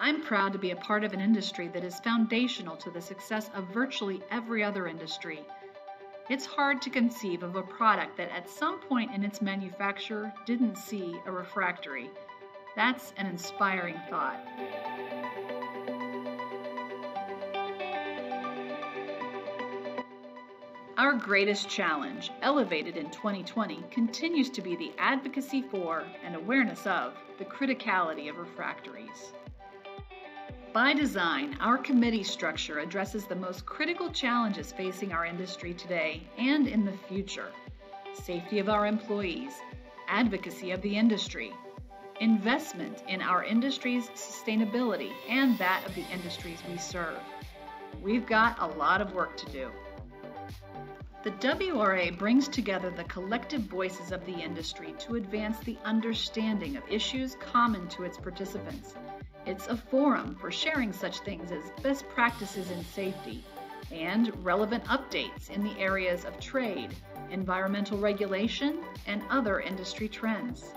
I'm proud to be a part of an industry that is foundational to the success of virtually every other industry. It's hard to conceive of a product that at some point in its manufacture didn't see a refractory. That's an inspiring thought. Our greatest challenge, elevated in 2020, continues to be the advocacy for and awareness of the criticality of refractories. By design, our committee structure addresses the most critical challenges facing our industry today and in the future safety of our employees, advocacy of the industry, investment in our industry's sustainability and that of the industries we serve. We've got a lot of work to do. The WRA brings together the collective voices of the industry to advance the understanding of issues common to its participants. It's a forum for sharing such things as best practices in safety and relevant updates in the areas of trade, environmental regulation, and other industry trends.